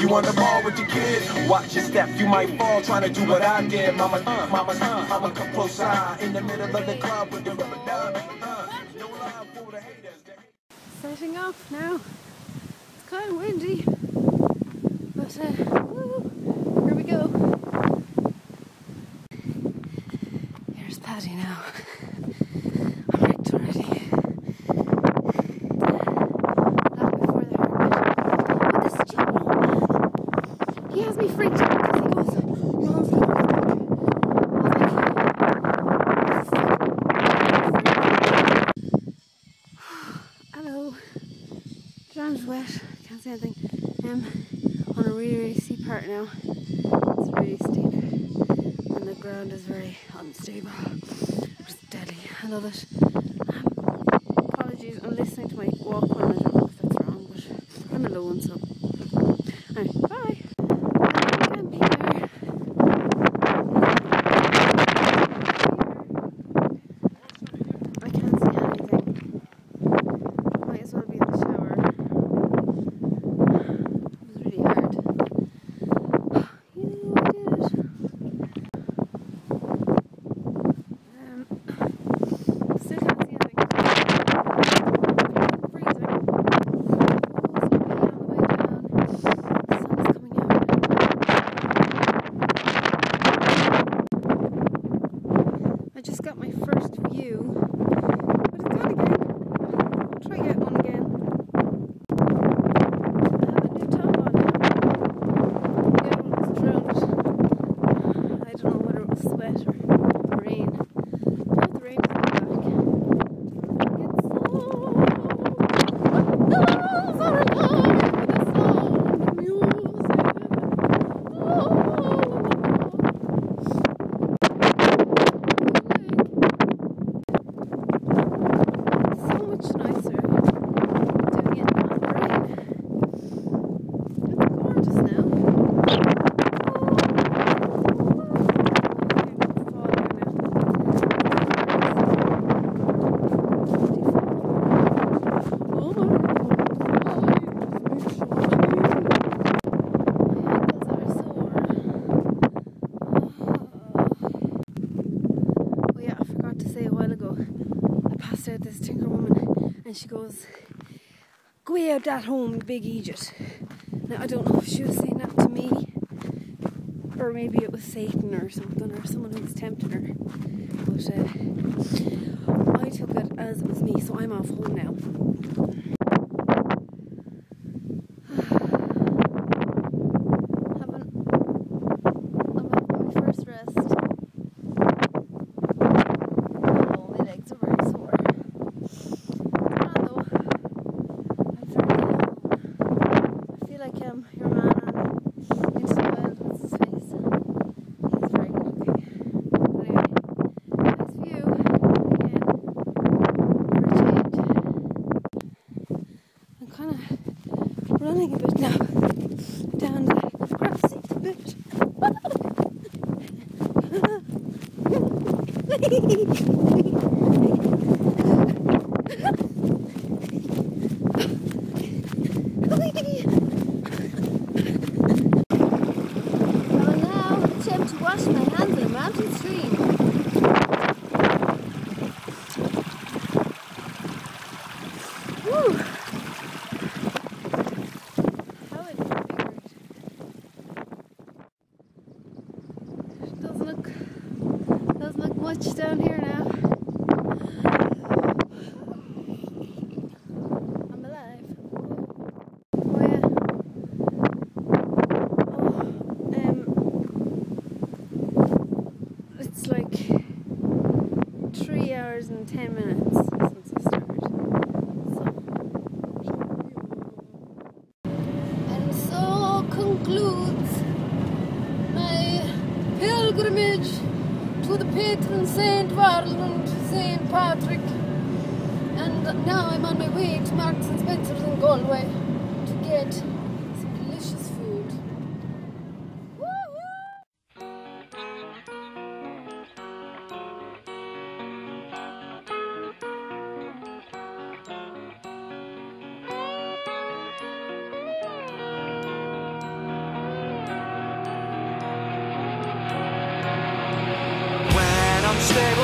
You on the ball with your kid? Watch your step, you might fall trying to do what I did. Mama, uh, mama, uh, mama, come close in the middle of the club with the rubber dub. Uh, no for the haters. setting off now. It's kind of windy, but uh, woo, go. Here's Paddy now. I'm wrecked already. Before the he has me freaked out he goes, "You have to. Hello. Ground's wet. Can't see anything. Um, on a really, really steep part now. It's really steep, and the ground is very unstable. It's deadly. I love it. Apologies. I'm listening to my Walkman. I don't know if that's wrong, but I'm alone, so. Anyway, bye. Again, Peter. I can't see anything. Might as well be in the shower. It was really hard. You did it. Um, still can't see anything. Freezing. Oh, it's gonna be on the way down. The sun's coming out. I just got my first view. But it's gone again. I'll try get one again. I have a new top on now. The other one was drowned. I don't know whether it was sweat or rain. I hope the rain is back. It's so... Oh, so alive with the sound of music. Oh. So much nicer doing it in the rain. It's gorgeous now. Oh my Oh yeah, I forgot to say a while ago. I passed out this tinker woman and she goes, Go out that home, big Egypt. Now I don't know if she was saying that to me or maybe it was Satan or something or someone who was tempting her. But uh, I took it as it was me, so I'm off home now. Haven't I'm at my first rest. Oh, my legs are very sore. Ah, though. I'm very alone. I feel like um, your man on Into the Wild, what's his face? He's very good looking. But anyway, nice view again for a change. I'm kind of running a bit now down the grassy bit. I will now attempt to wash my hands in a mountain stream. Woo! How it figured. Doesn't look doesn't look much down here now. I'm alive. Oh yeah. Oh, um, it's like three hours and ten minutes since I started. So. And so concludes my pilgrimage to the patron saint Varland, Saint Patrick. And now I'm on my way to Marks and Spencer's in Galway to get stay